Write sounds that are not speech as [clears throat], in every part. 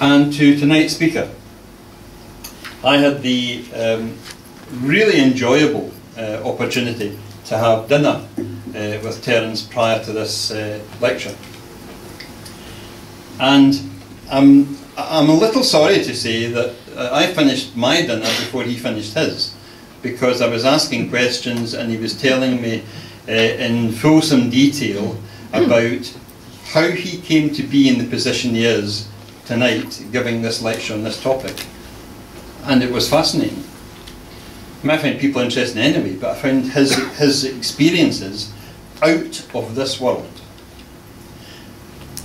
and to tonight's speaker. I had the um, really enjoyable uh, opportunity to have dinner uh, with Terence prior to this uh, lecture. And I'm, I'm a little sorry to say that uh, I finished my dinner before he finished his, because I was asking questions and he was telling me uh, in fulsome detail about how he came to be in the position he is tonight, giving this lecture on this topic. And it was fascinating. I might find people interesting anyway, but I found his, his experiences out of this world.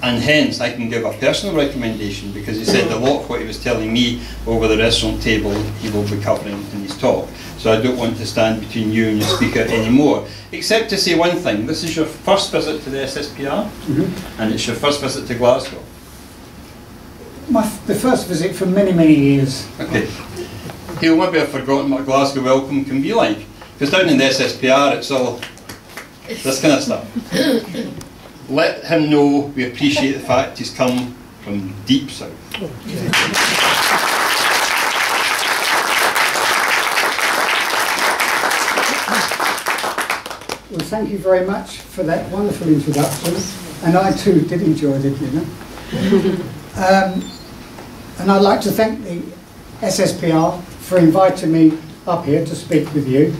And hence, I can give a personal recommendation because he said a lot of what he was telling me over the restaurant table he will be covering in his talk. So I don't want to stand between you and your speaker anymore. Except to say one thing this is your first visit to the SSPR, mm -hmm. and it's your first visit to Glasgow. My, the first visit for many, many years. Okay he'll maybe have forgotten what Glasgow Welcome can be like. Because down in the SSPR, it's all this kind of stuff. [laughs] Let him know we appreciate the fact he's come from deep south. Well, thank you very much for that wonderful introduction, and I too did enjoy the [laughs] dinner. um, and I'd like to thank the SSPR for inviting me up here to speak with you.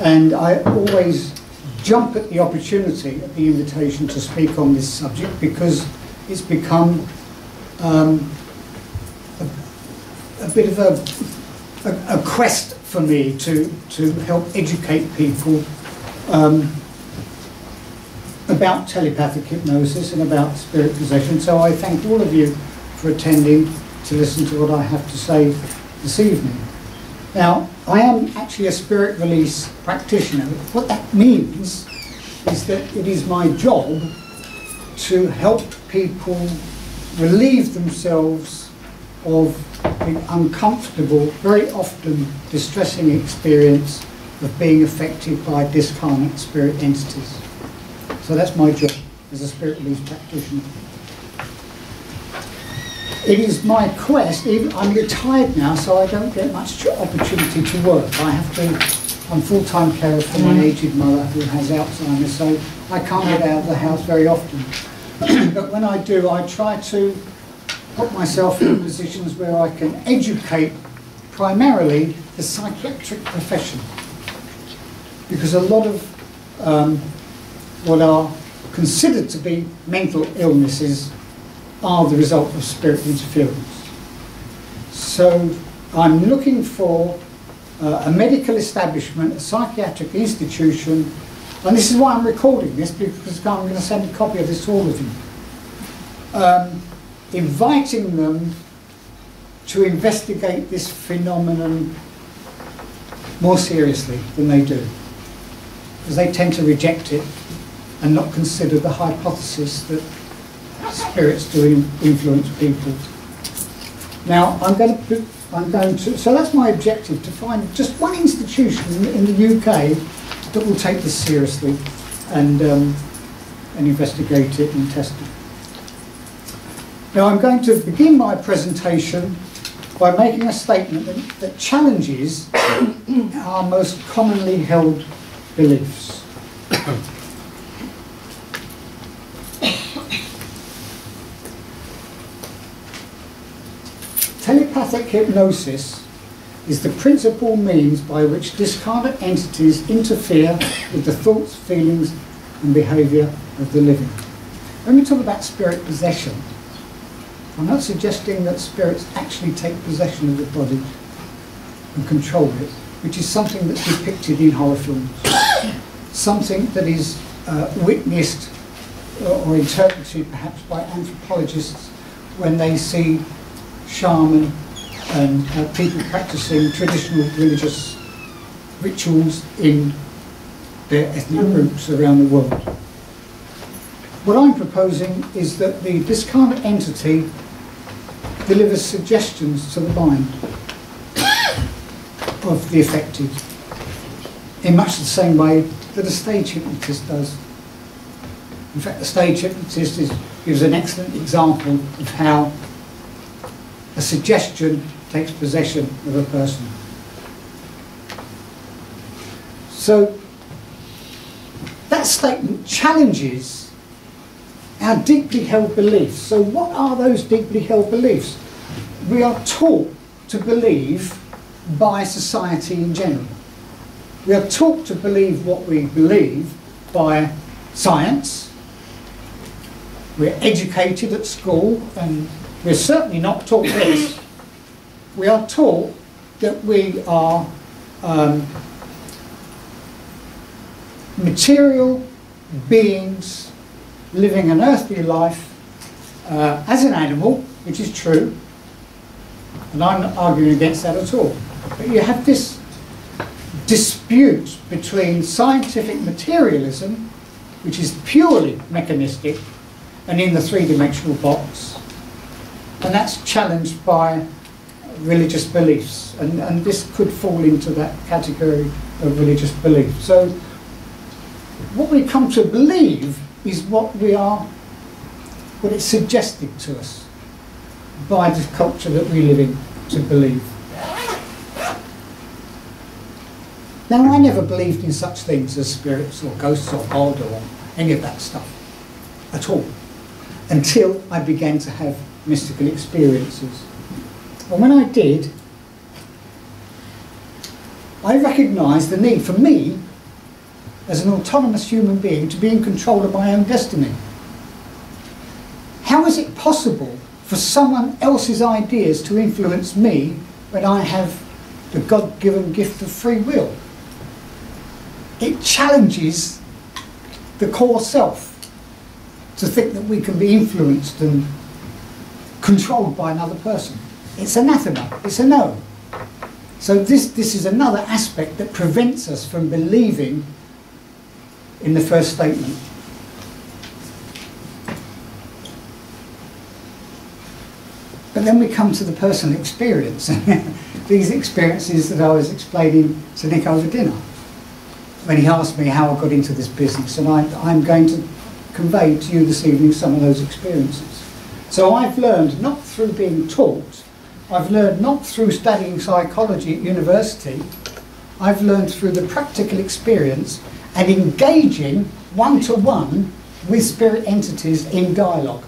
And I always jump at the opportunity, at the invitation to speak on this subject because it's become um, a, a, bit of a, a, a, quest for me to, to help educate people um, about telepathic hypnosis and about spirit possession. So I thank all of you for attending to listen to what I have to say this evening. Now, I am actually a spirit release practitioner. What that means is that it is my job to help people relieve themselves of the uncomfortable, very often distressing experience of being affected by discarnate spirit entities. So that's my job as a spirit release practitioner. It is my quest, even, I'm retired now, so I don't get much opportunity to work. I have to, I'm full-time carer for my mm. aged mother who has Alzheimer's, so I can't get out of the house very often. [clears throat] but when I do, I try to put myself in positions where I can educate primarily the psychiatric profession. Because a lot of um, what are considered to be mental illnesses are the result of spirit interference. So I'm looking for uh, a medical establishment, a psychiatric institution, and this is why I'm recording this because I'm going to send a copy of this to all of you, um, inviting them to investigate this phenomenon more seriously than they do, because they tend to reject it and not consider the hypothesis that spirits do influence people. Now, I'm going to, I'm going to, so that's my objective, to find just one institution in, in the UK that will take this seriously and, um, and investigate it and test it. Now, I'm going to begin my presentation by making a statement that, that challenges [coughs] our most commonly held beliefs. Telepathic hypnosis is the principal means by which discarnate entities interfere with the thoughts, feelings and behaviour of the living. When we talk about spirit possession, I'm not suggesting that spirits actually take possession of the body and control it, which is something that's depicted in horror films. something that is uh, witnessed or interpreted perhaps by anthropologists when they see shaman and uh, people practicing traditional religious rituals in their ethnic mm. groups around the world. What I'm proposing is that the discarnate entity delivers suggestions to the mind of the affected in much the same way that a stage hypnotist does. In fact, the stage hypnotist is, gives an excellent example of how a suggestion takes possession of a person. So that statement challenges our deeply held beliefs. So what are those deeply held beliefs? We are taught to believe by society in general. We are taught to believe what we believe by science. We're educated at school and we're certainly not taught this. We are taught that we are um, material beings living an earthly life uh, as an animal, which is true, and I'm not arguing against that at all. But you have this dispute between scientific materialism, which is purely mechanistic and in the three-dimensional box, and that's challenged by religious beliefs, and, and this could fall into that category of religious belief. So what we come to believe is what we are, what it's suggested to us by the culture that we live in to believe. Now, I never believed in such things as spirits or ghosts or God or any of that stuff at all until I began to have mystical experiences. And when I did, I recognised the need for me as an autonomous human being to be in control of my own destiny. How is it possible for someone else's ideas to influence me when I have the God-given gift of free will? It challenges the core self to think that we can be influenced and controlled by another person. It's anathema, it's a no. So this, this is another aspect that prevents us from believing in the first statement. But then we come to the personal experience. [laughs] These experiences that I was explaining to Nick over dinner when he asked me how I got into this business. And I, I'm going to convey to you this evening some of those experiences. So I've learned not through being taught, I've learned not through studying psychology at university, I've learned through the practical experience and engaging one to one with spirit entities in dialogue.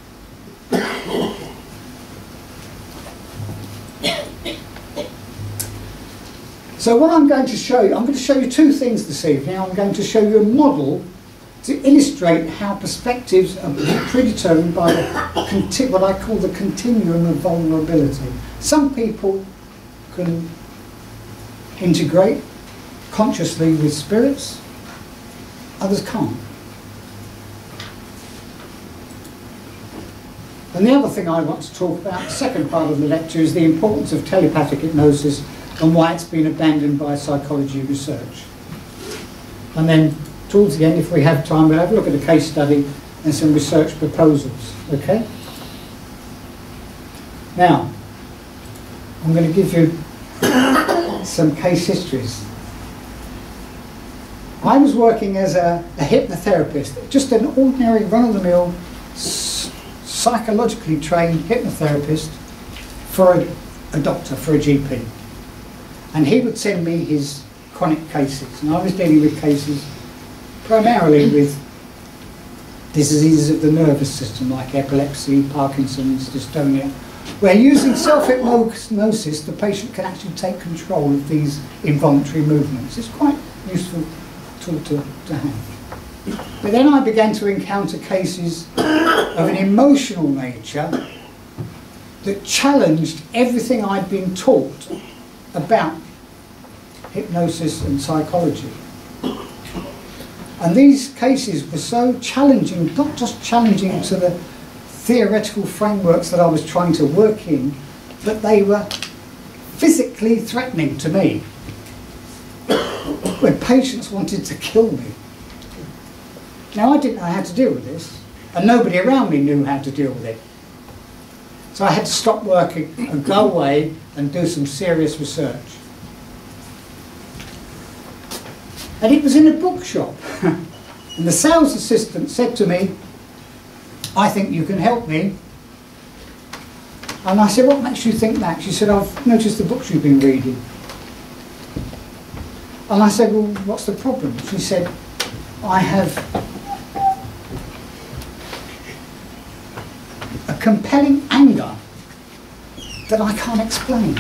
So what I'm going to show you, I'm going to show you two things this evening. I'm going to show you a model to illustrate how perspectives are predetermined by what I call the continuum of vulnerability. Some people can integrate consciously with spirits, others can't. And the other thing I want to talk about, the second part of the lecture, is the importance of telepathic hypnosis and why it's been abandoned by psychology research. And then towards the end, if we have time, we'll have a look at a case study and some research proposals, okay? Now, I'm going to give you some case histories I was working as a, a hypnotherapist, just an ordinary run-of-the-mill, psychologically trained hypnotherapist for a, a doctor, for a GP. And he would send me his chronic cases. And I was dealing with cases primarily with diseases of the nervous system like epilepsy, Parkinson's, dystonia, where using self-hypnosis the patient can actually take control of these involuntary movements. It's quite useful tool to, to have. But then I began to encounter cases of an emotional nature that challenged everything I'd been taught about hypnosis and psychology. And these cases were so challenging, not just challenging to the theoretical frameworks that I was trying to work in, but they were physically threatening to me when patients wanted to kill me. Now I didn't know how to deal with this, and nobody around me knew how to deal with it. So I had to stop working and go away and do some serious research. And it was in a bookshop. [laughs] and the sales assistant said to me, I think you can help me. And I said, what makes you think that? She said, I've noticed the books you've been reading. And I said, well, what's the problem? She said, I have a compelling anger that I can't explain.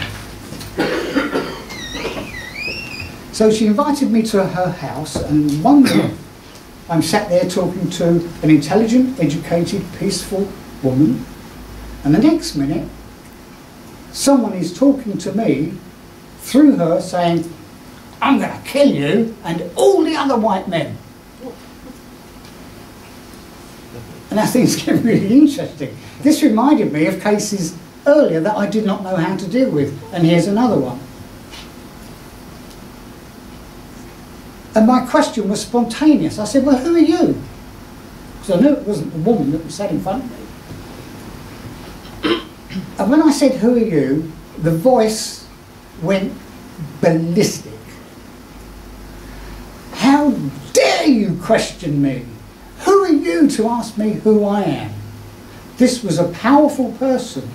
So she invited me to her house, and one [coughs] minute I'm sat there talking to an intelligent, educated, peaceful woman, and the next minute someone is talking to me through her saying, I'm going to kill you and all the other white men. And now things [laughs] get really interesting. This reminded me of cases earlier that I did not know how to deal with, and here's another one. And my question was spontaneous. I said, Well, who are you? Because I knew it wasn't the woman that was sat in front of me. [coughs] And when I said, Who are you? the voice went ballistic. How dare you question me? Who are you to ask me who I am? This was a powerful person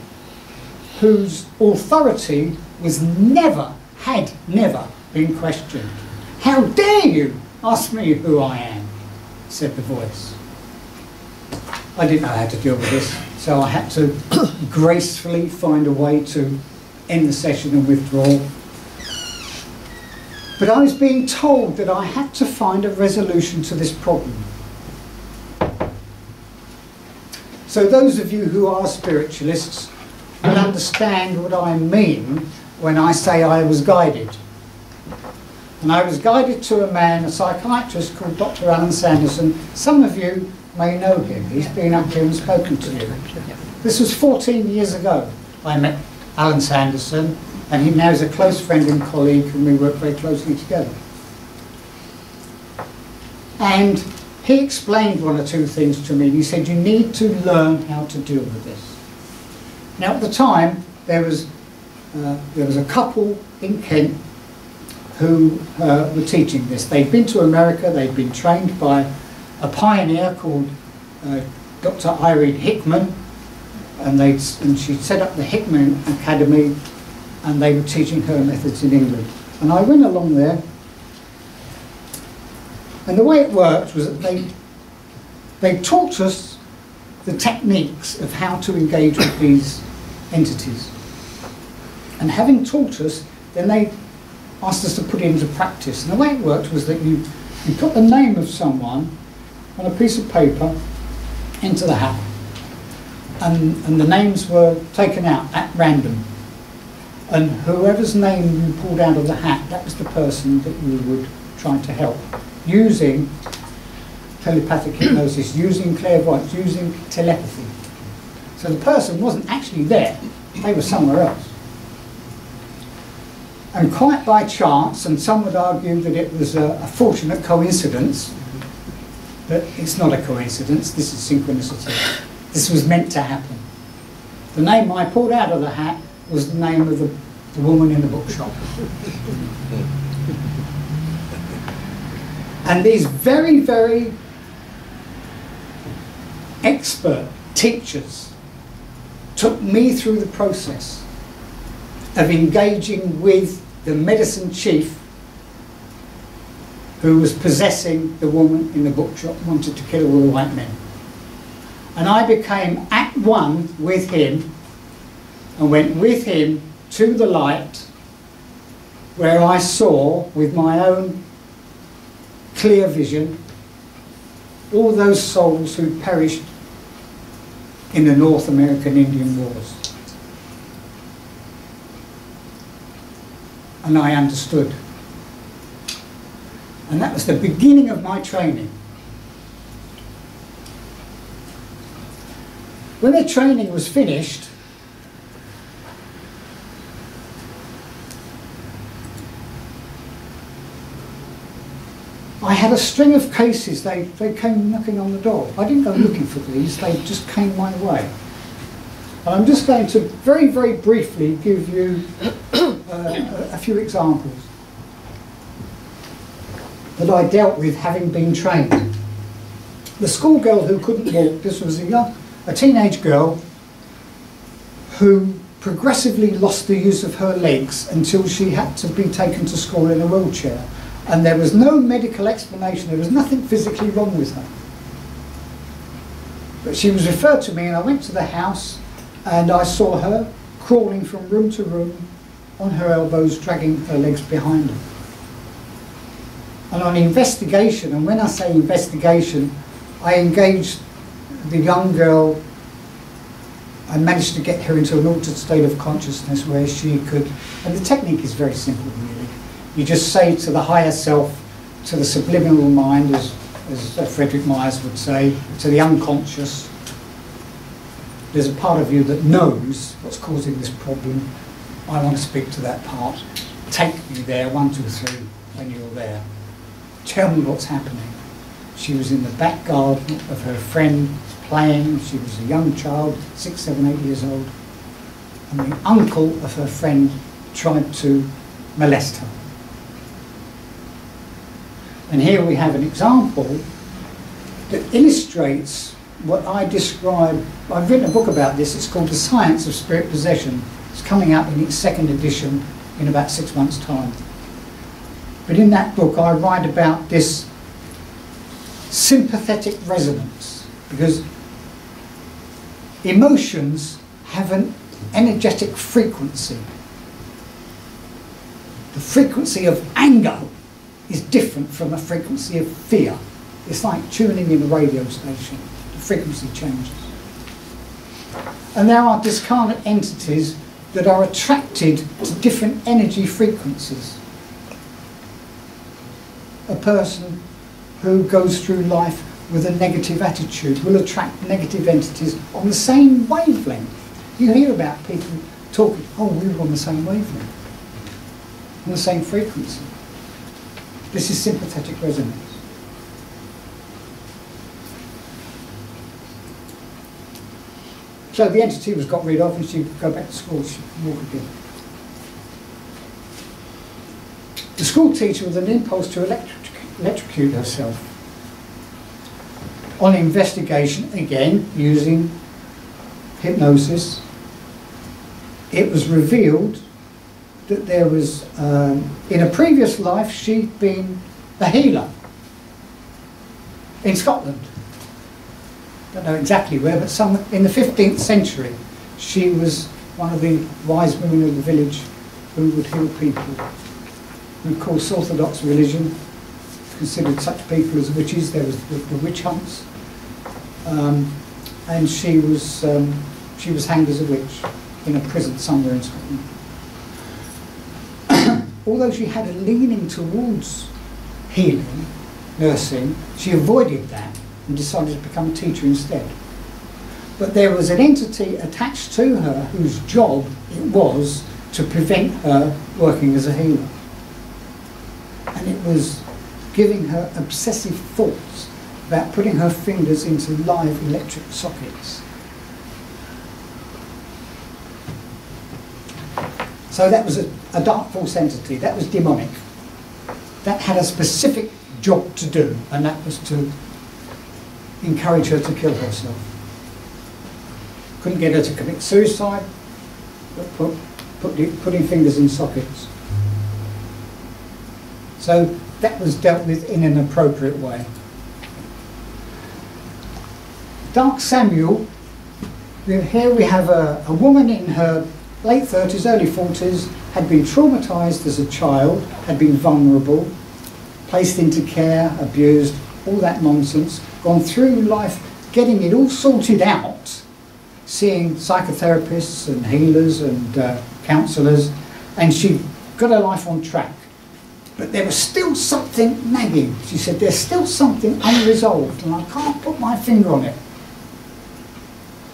whose authority was never, had never been questioned. How dare you ask me who I am? said the voice. I didn't know how to deal with this, so I had to [coughs] gracefully find a way to end the session and withdraw. But I was being told that I had to find a resolution to this problem. So those of you who are spiritualists will understand what I mean when I say I was guided. And I was guided to a man, a psychiatrist called Dr. Alan Sanderson. Some of you may know him. He's been up here and spoken to you. This was 14 years ago. I met Alan Sanderson, and he now is a close friend and colleague, and we work very closely together. And he explained one or two things to me. He said, you need to learn how to deal with this. Now, at the time, there was, uh, there was a couple in Kent who uh, were teaching this. They'd been to America, they'd been trained by a pioneer called uh, Dr. Irene Hickman, and, they and she set up the Hickman Academy, and they were teaching her methods in England. And I went along there, and the way it worked was that they, they taught us the techniques of how to engage with these entities. And having taught us, then they asked us to put it into practice. And the way it worked was that you, you put the name of someone on a piece of paper into the hat. And, and the names were taken out at random. And whoever's name you pulled out of the hat, that was the person that you would try to help. Using telepathic hypnosis, using clairvoyance, using telepathy. So the person wasn't actually there, they were somewhere else. And quite by chance, and some would argue that it was a, a fortunate coincidence, but it's not a coincidence, this is synchronicity. This was meant to happen. The name I pulled out of the hat was the name of the, the woman in the bookshop. and these very, very expert teachers took me through the process of engaging with the medicine chief who was possessing the woman in the bookshop, wanted to kill all the white men. And I became at one with him and went with him to the light where I saw with my own clear vision all those souls who perished in the North American Indian Wars. And I understood. And that was the beginning of my training. When the training was finished, I had a string of cases, they, they came knocking on the door. I didn't go looking for these, they just came my way. And I'm just going to very, very briefly give you uh, a, few examples that I dealt with having been trained. The schoolgirl who couldn't walk, this was a young, a teenage girl who progressively lost the use of her legs until she had to be taken to school in a wheelchair. And there was no medical explanation, there was nothing physically wrong with her. But she was referred to me, and I went to the house and I saw her crawling from room to room on her elbows, dragging her legs behind her. And on investigation, and when I say investigation, I engaged the young girl and managed to get her into an altered state of consciousness where she could, and the technique is very simple really. You just say to the higher self, to the subliminal mind, as, as Frederic Myers would say, to the unconscious, there's a part of you that knows what's causing this problem. I want to speak to that part. Take me there, one, two, three, when you're there. Tell me what's happening. She was in the back garden of her friend playing. She was a young child, six, seven, eight years old. And the uncle of her friend tried to molest her. And here we have an example that illustrates what I describe. I've written a book about this. It's called The Science of Spirit Possession. Coming out in its second edition in about six months' time. But in that book, I write about this sympathetic resonance because emotions have an energetic frequency. The frequency of anger is different from the frequency of fear. It's like tuning in a radio station. The frequency changes. And there are discarnate entities that are attracted to different energy frequencies a person who goes through life with a negative attitude will attract negative entities on the same wavelength. You hear about people talking, oh, we were on the same wavelength, on the same frequency. This is sympathetic resonance. So the entity was got rid of and she could go back to school, she could walk again. The school teacher with an impulse to electric, electrocute herself. On investigation, again, using hypnosis, it was revealed that there was, um, in a previous life, she'd been a healer in Scotland. Don't know exactly where, but some in the 15th century, she was one of the wise women of the village who would heal people. And of course, Orthodox religion considered such people as witches. There was the, the witch hunts, um, and she was um, she was hanged as a witch in a prison somewhere in Scotland. [coughs] Although she had a leaning towards healing, nursing, she avoided that and decided to become a teacher instead. But there was an entity attached to her whose job it was to prevent her working as a healer and it was giving her obsessive thoughts about putting her fingers into live electric sockets. So that was a, a dark force entity, that was demonic. That had a specific job to do, and that was to encourage her to kill herself. Couldn't get her to commit suicide, but put, put, putting fingers in sockets. So that was dealt with in an appropriate way. Dark Samuel, here we have a, a woman in her late 30s, early 40s, had been traumatised as a child, had been vulnerable, placed into care, abused, all that nonsense, gone through life getting it all sorted out, seeing psychotherapists and healers and uh, counsellors, and she got her life on track. But there was still something nagging. She said, there's still something unresolved and I can't put my finger on it.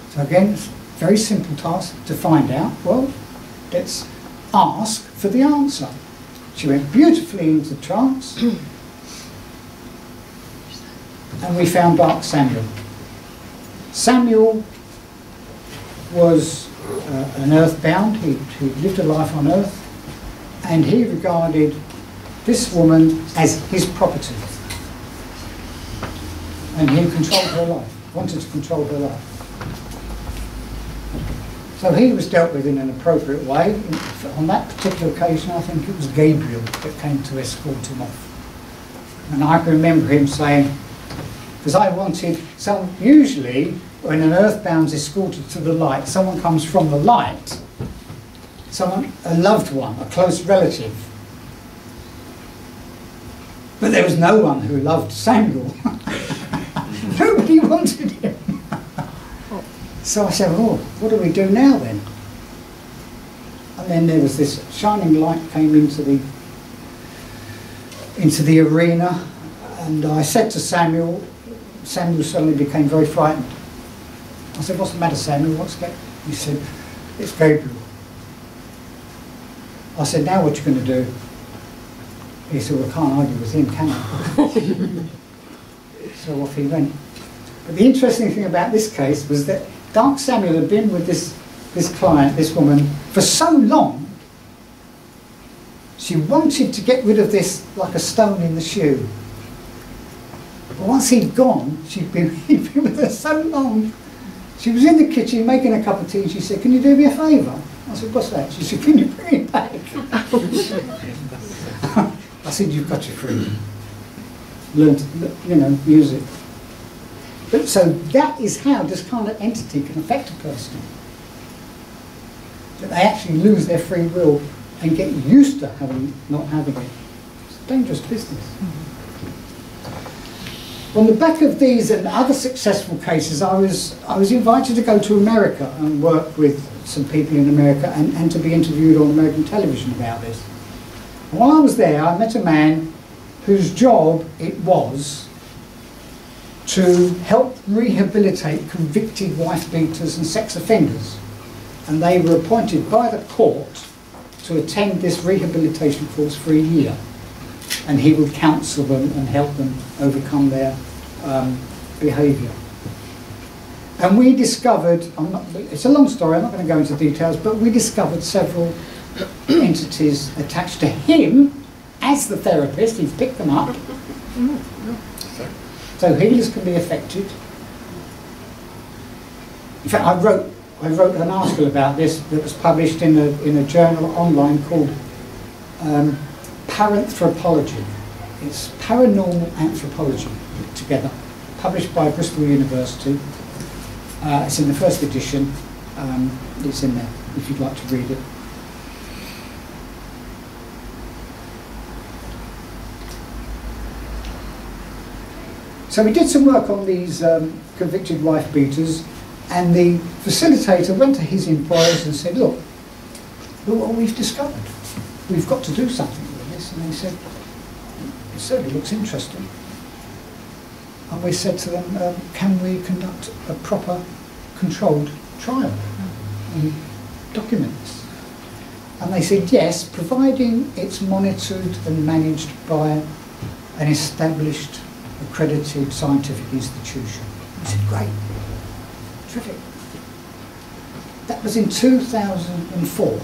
So again, very simple task to find out. Well, let's ask for the answer. She went beautifully into trance and we found Dark Samuel. Samuel was uh, an earthbound, he, he lived a life on earth and he regarded this woman as his property. And he controlled her life, wanted to control her life. So he was dealt with in an appropriate way. On that particular occasion, I think it was Gabriel that came to escort him off. And I can remember him saying, because I wanted some, usually when an earthbound is escorted to the light, someone comes from the light, someone, a loved one, a close relative. But there was no one who loved Samuel. [laughs] Nobody wanted him. [laughs] So I said, oh, what do we do now then? And then there was this shining light came into the into the arena, and I said to Samuel, Samuel suddenly became very frightened. I said, what's the matter, Samuel? What's going He said, it's Gabriel. I said, now what you going to do? He said, well, I can't argue with him, can I? [laughs] so off he went. But the interesting thing about this case was that Dark Samuel had been with this, this client, this woman, for so long, she wanted to get rid of this like a stone in the shoe. But once he'd gone, she'd been, [laughs] he'd been with her so long, she was in the kitchen making a cup of tea and she said, can you do me a favour? I said, what's that? She said, can you bring it back? [laughs] I said, you've got your freedom. Learn to, you know, use it. But so that is how this kind of entity can affect a person. That they actually lose their free will and get used to having not having it. It's a dangerous business. On the back of these and other successful cases, I was, I was invited to go to America and work with some people in America and, and to be interviewed on American television about this. And while I was there, I met a man whose job it was to help rehabilitate convicted wife beaters and sex offenders. And they were appointed by the court to attend this rehabilitation course for a year. And he would counsel them and help them overcome their um, behaviour. And we discovered, not, it's a long story, I'm not going to go into details, but we discovered several [coughs] entities attached to him as the therapist, he's picked them up, so healers can be affected. In fact, I wrote, I wrote an article about this that was published in a, in a journal online called um, Paranthropology. It's paranormal anthropology together, published by Bristol University. Uh, it's in the first edition. Um, it's in there if you'd like to read it. So we did some work on these um, convicted wife beaters, and the facilitator went to his employers and said, look, look what we've discovered. We've got to do something with this. And they said, it certainly looks interesting. And we said to them, um, can we conduct a proper controlled trial and document this? And they said, yes, providing it's monitored and managed by an established accredited scientific institution. I said, great, terrific. That was in 2004.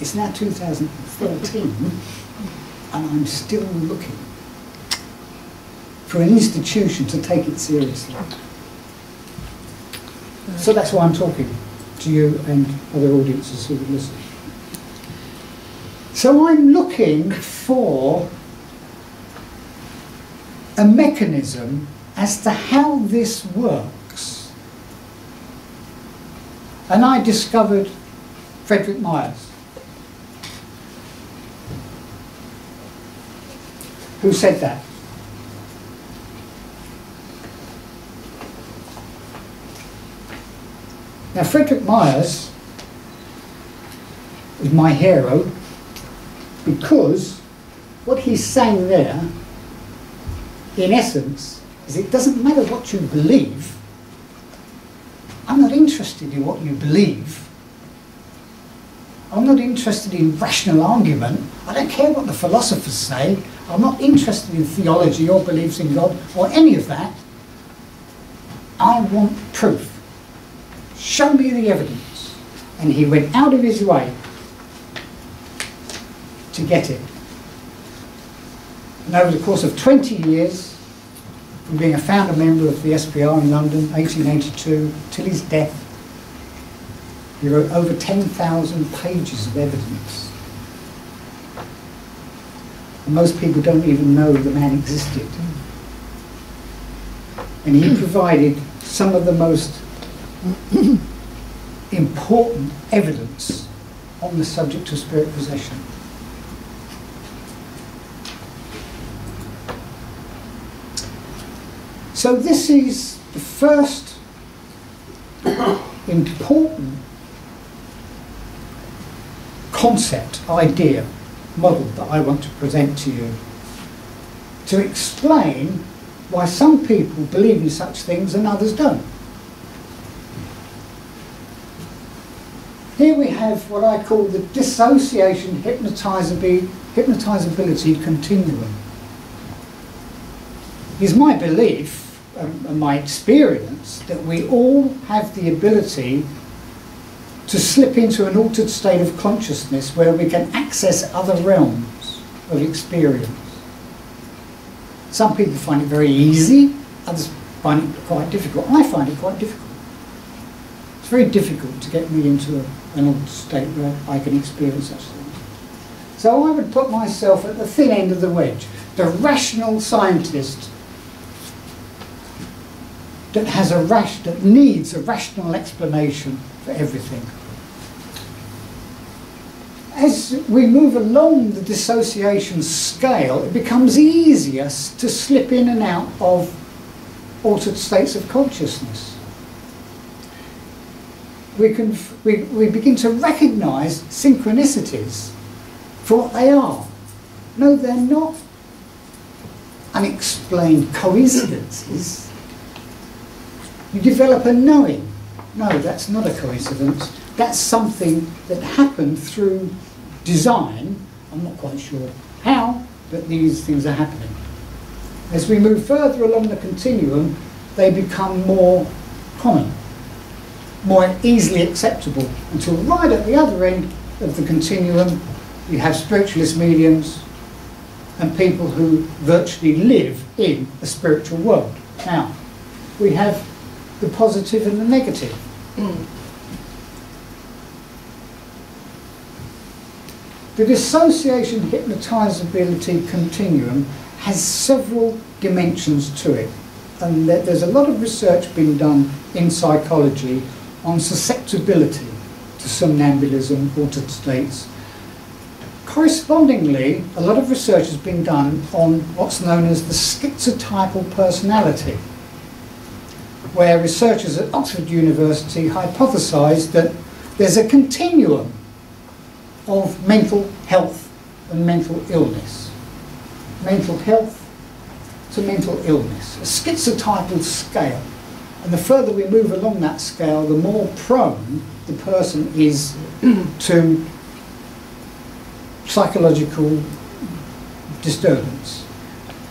It's now 2013, and I'm still looking for an institution to take it seriously. So that's why I'm talking to you and other audiences who would listen. So I'm looking for a mechanism as to how this works. And I discovered Frederic Myers, who said that. Now, Frederic Myers is my hero because what he's saying there in essence, is it doesn't matter what you believe. I'm not interested in what you believe. I'm not interested in rational argument. I don't care what the philosophers say. I'm not interested in theology or beliefs in God or any of that. I want proof. Show me the evidence. And he went out of his way to get it. And over the course of 20 years, from being a founder member of the SPR in London, 1882, till his death, He wrote over 10,000 pages of evidence. Most people don't even know the man existed. And he provided some of the most important evidence on the subject of spirit possession. So this is the first [coughs] important concept, idea, model that I want to present to you to explain why some people believe in such things and others don't. Here we have what I call the dissociation hypnotizability, continuum. It's my belief um, and my experience that we all have the ability to slip into an altered state of consciousness where we can access other realms of experience. Some people find it very easy, others find it quite difficult. I find it quite difficult. It's very difficult to get me into a, an altered state where I can experience such things. So I would put myself at the thin end of the wedge. The rational scientist that has a rash that needs a rational explanation for everything. As we move along the dissociation scale, it becomes easier to slip in and out of altered states of consciousness. We, can, we, we begin to recognize synchronicities for what they are. No, they're not unexplained coincidences you develop a knowing. No, that's not a coincidence. That's something that happened through design. I'm not quite sure how, but these things are happening. As we move further along the continuum, they become more common, more easily acceptable, until right at the other end of the continuum, you have spiritualist mediums and people who virtually live in a spiritual world. Now, we have the positive and the negative. The dissociation hypnotizability continuum has several dimensions to it. And there's a lot of research being done in psychology on susceptibility to somnambulism, altered states. Correspondingly, a lot of research has been done on what's known as the schizotypal personality where researchers at Oxford University hypothesised that there's a continuum of mental health and mental illness. Mental health to mental illness, a schizotypal scale. And the further we move along that scale, the more prone the person is [clears throat] to psychological disturbance,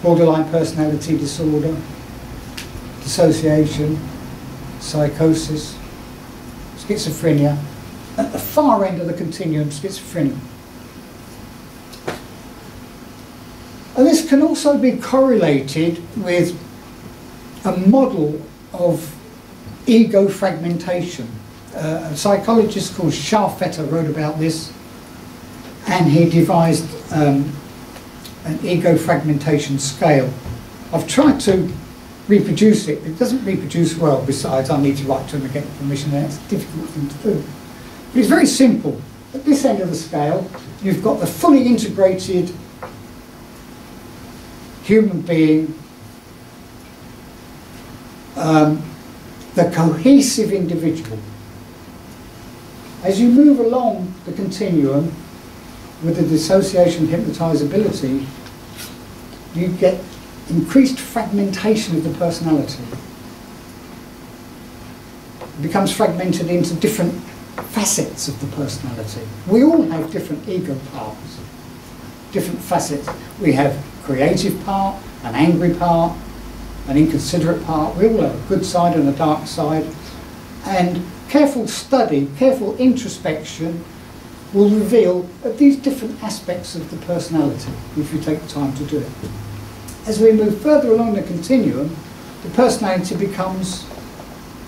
borderline personality disorder, dissociation, psychosis, schizophrenia, at the far end of the continuum, schizophrenia. And this can also be correlated with a model of ego fragmentation. Uh, a psychologist called Scharfetter wrote about this, and he devised um, an ego fragmentation scale. I've tried to reproduce it. It doesn't reproduce well, besides I need to write to him and get permission, and it's a difficult thing to do. It's very simple. At this end of the scale, you've got the fully integrated human being, um, the cohesive individual. As you move along the continuum with the dissociation hypnotizability, you get increased fragmentation of the personality. It becomes fragmented into different facets of the personality. We all have different ego parts, different facets. We have creative part, an angry part, an inconsiderate part. We all have a good side and a dark side. And careful study, careful introspection will reveal these different aspects of the personality if you take the time to do it as we move further along the continuum, the personality becomes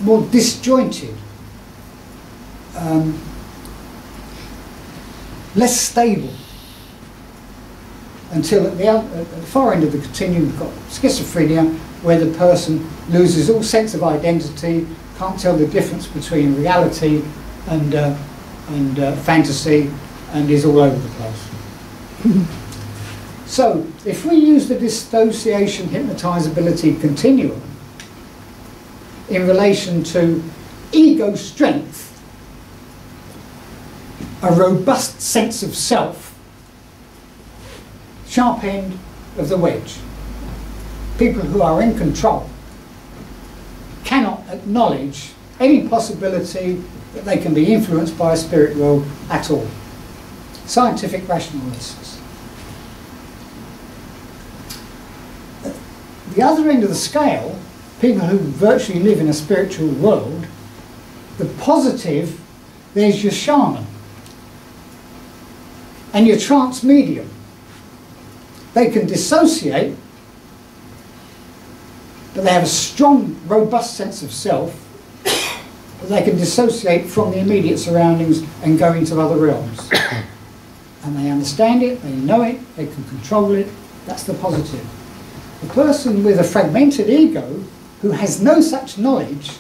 more disjointed. Um, less stable until at the, at the far end of the continuum you've got schizophrenia where the person loses all sense of identity, can't tell the difference between reality and, uh, and uh, fantasy and is all over the place. [laughs] so if we use the dissociation hypnotizability continuum in relation to ego strength, a robust sense of self, sharp end of the wedge. People who are in control cannot acknowledge any possibility that they can be influenced by a spirit world at all. Scientific rationalists. At the other end of the scale, people who virtually live in a spiritual world, the positive, there's your shaman and your trance medium. They can dissociate, but they have a strong, robust sense of self, [coughs] but they can dissociate from the immediate surroundings and go into other realms. [coughs] and they understand it, they know it, they can control it, that's the positive. The person with a fragmented ego who has no such knowledge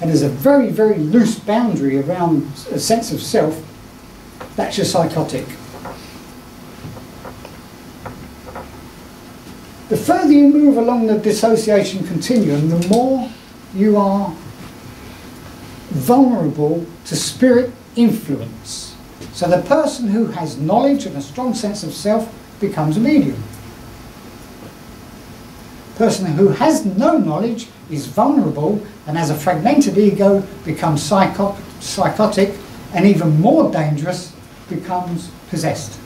and has a very, very loose boundary around a sense of self that's your psychotic. The further you move along the dissociation continuum, the more you are vulnerable to spirit influence. So the person who has knowledge and a strong sense of self becomes a medium. Person who has no knowledge is vulnerable and has a fragmented ego becomes psycho psychotic and even more dangerous becomes possessed.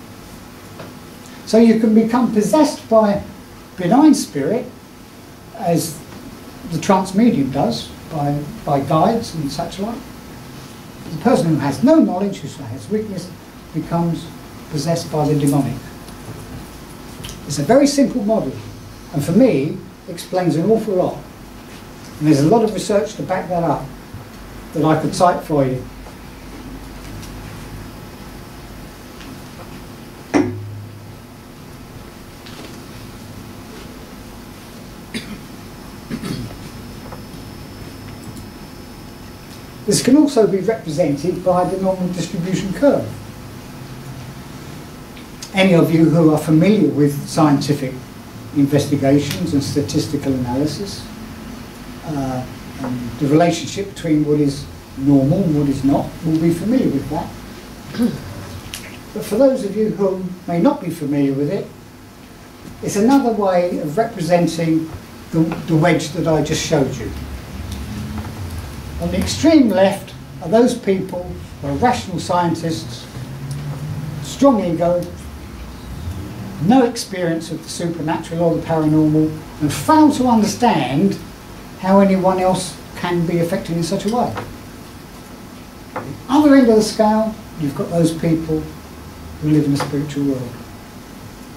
So you can become possessed by benign spirit, as the trance medium does, by, by guides and such like. The person who has no knowledge, who has weakness, becomes possessed by the demonic. It's a very simple model, and for me, explains an awful lot. And there's a lot of research to back that up that I could cite for you. This can also be represented by the normal distribution curve. Any of you who are familiar with scientific investigations and statistical analysis, uh, and the relationship between what is normal and what is not, will be familiar with that. [clears throat] but for those of you who may not be familiar with it, it's another way of representing the, the wedge that I just showed you. On the extreme left are those people who are rational scientists, strong ego, no experience of the supernatural or the paranormal, and fail to understand how anyone else can be affected in such a way. At the other end of the scale, you've got those people who live in the spiritual world.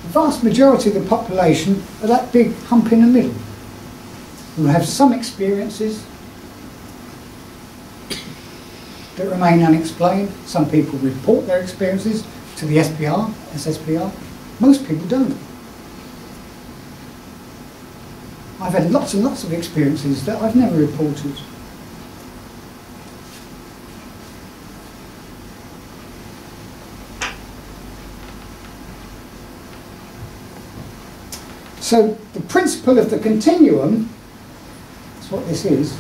The vast majority of the population are that big hump in the middle, who have some experiences, that remain unexplained. Some people report their experiences to the SPR, SSPR. Most people don't. I've had lots and lots of experiences that I've never reported. So the principle of the continuum, that's what this is,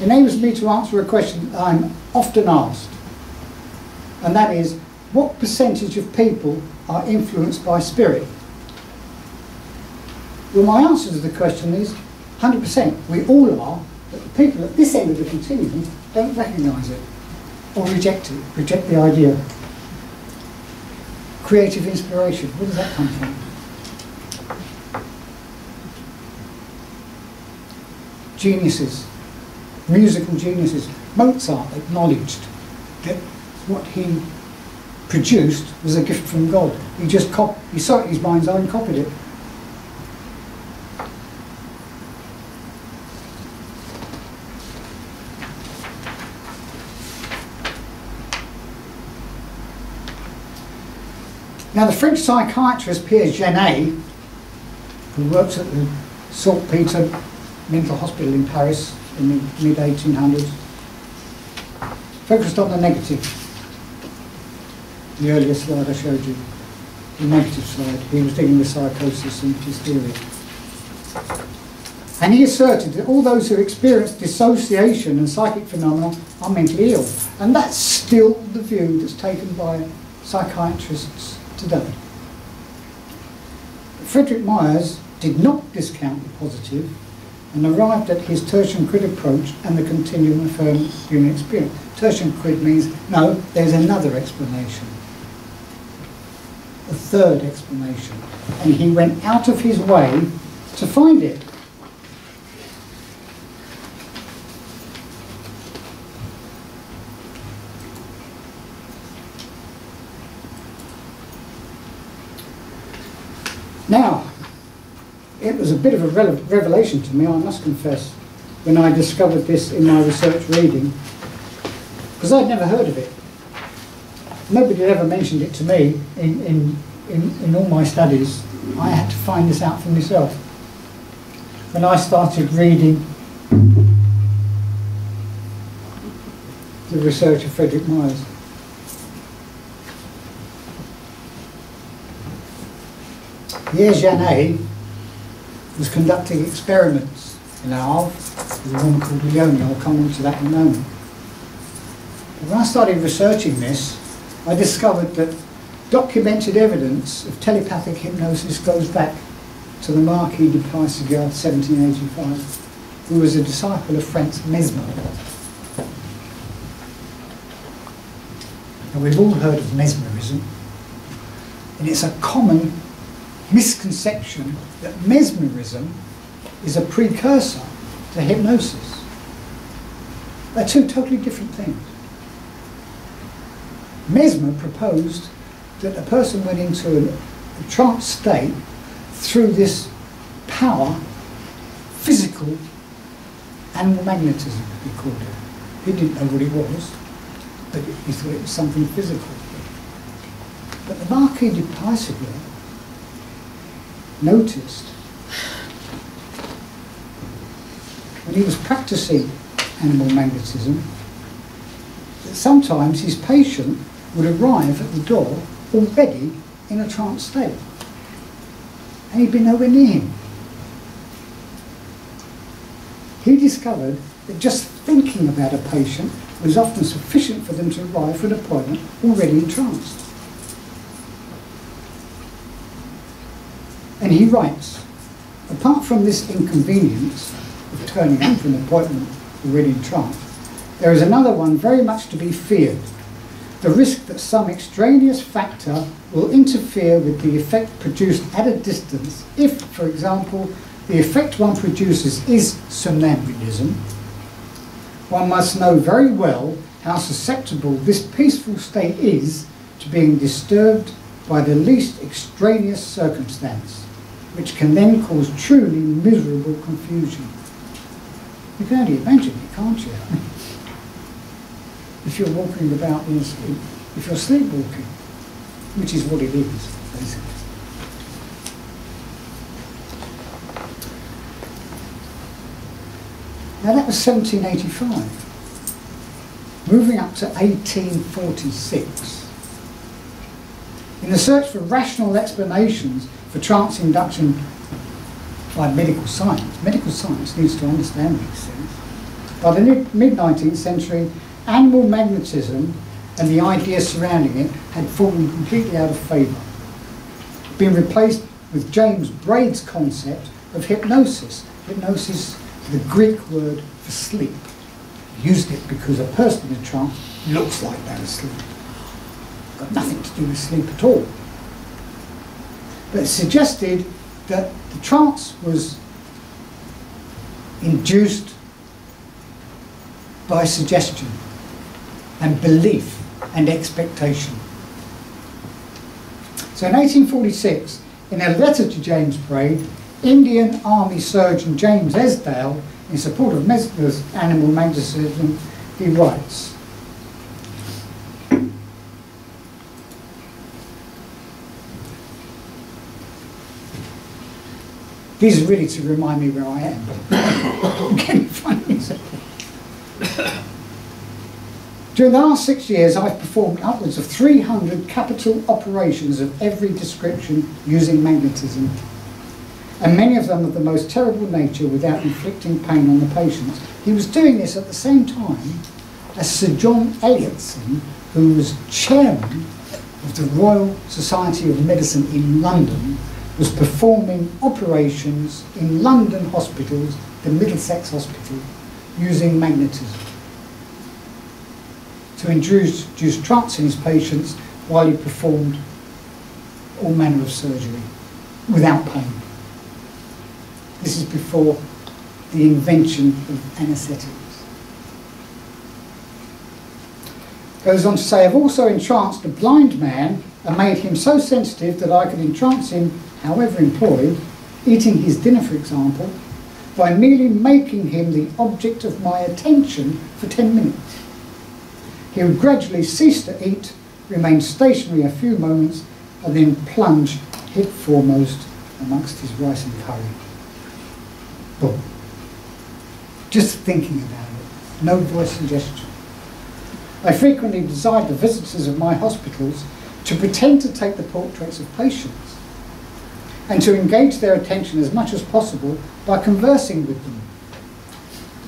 enables me to answer a question I'm often asked, and that is, what percentage of people are influenced by spirit? Well, my answer to the question is 100%. We all are, but the people at this end of the continuum don't recognise it or reject it, reject the idea. Creative inspiration, where does that come from? Geniuses, musical geniuses. Mozart acknowledged that what he produced was a gift from God. He just cop he saw it in his mind's eye and copied it. Now the French psychiatrist Pierre Janet, who works at the Salpêtrière Mental Hospital in Paris, in the mid 1800s, focused on the negative. The earlier slide I showed you, the negative side. He was dealing with psychosis and hysteria. And he asserted that all those who experience dissociation and psychic phenomena are mentally ill. And that's still the view that's taken by psychiatrists today. Frederic Myers did not discount the positive and arrived at his tertium quid approach and the continuum of human experience. Tertium quid means, no, there's another explanation. A third explanation. And he went out of his way to find it. Now, it was a bit of a revelation to me, I must confess, when I discovered this in my research reading, because I'd never heard of it. Nobody had ever mentioned it to me in, in, in, in all my studies. I had to find this out for myself. When I started reading the research of Frederic Myers. Pierre Janet was conducting experiments in Havre with a woman called Leonie. I'll come on to that in a moment. But when I started researching this, I discovered that documented evidence of telepathic hypnosis goes back to the Marquis de Puysegur, 1785, who was a disciple of Franz Mesmer. Now we've all heard of mesmerism, and it's a common misconception that mesmerism is a precursor to hypnosis. They're two totally different things. Mesmer proposed that a person went into a, trance state through this power, physical animal magnetism, he called it. He didn't know what it was, but he thought it was something physical. But the Marquis de Puysegur noticed when he was practicing animal magnetism that sometimes his patient would arrive at the door already in a trance state and he'd be nowhere near him. He discovered that just thinking about a patient was often sufficient for them to arrive for an appointment already entranced. And he writes, apart from this inconvenience of turning up for an appointment already entranced, there is another one very much to be feared. The risk that some extraneous factor will interfere with the effect produced at a distance if, for example, the effect one produces is somnambulism. One must know very well how susceptible this peaceful state is to being disturbed by the least extraneous circumstance which can then cause truly miserable confusion. You can only imagine it, can't you? [laughs] if you're walking about in sleep, if you're sleepwalking, which is what it is, basically. Now that was 1785. Moving up to 1846. In the search for rational explanations for trance induction by medical science. Medical science needs to understand these things. By the mid-19th century, animal magnetism and the ideas surrounding it had fallen completely out of favour, being replaced with James Braid's concept of hypnosis. Hypnosis the Greek word for sleep. Used it because a person in trance looks like they're asleep. Got nothing to do with sleep at all but it suggested that the trance was induced by suggestion and belief and expectation. So in 1846, in a letter to James Braid, Indian Army Surgeon James Esdaile, in support of Mesmer's animal magnetism, he writes, These are really to remind me where I am. I'm getting funny. During the last six years, I've performed upwards of 300 capital operations of every description using magnetism, and many of them of the most terrible nature without inflicting pain on the patients. He was doing this at the same time as Sir John Elliotson, who was chairman of the Royal Society of Medicine in London, was performing operations in London hospitals, the Middlesex Hospital, using magnetism to induce, trance in his patients while he performed all manner of surgery without pain. This is before the invention of anaesthetics. Goes on to say, I've also entranced a blind man and made him so sensitive that I could entrance him, however employed, eating his dinner, for example, by merely making him the object of my attention for 10 minutes. He would gradually cease to eat, remain stationary a few moments, and then plunge head foremost amongst his rice and curry. Boom. Just thinking about it, no voice and gesture. I frequently desired the visitors of my hospitals to pretend to take the portraits of patients and to engage their attention as much as possible by conversing with them.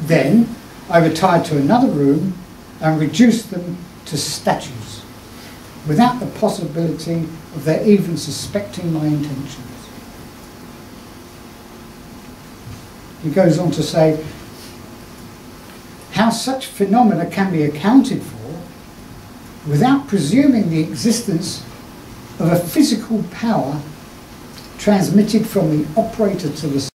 Then I retired to another room and reduced them to statues without the possibility of their even suspecting my intentions. He goes on to say, how such phenomena can be accounted for without presuming the existence of a physical power transmitted from the operator to the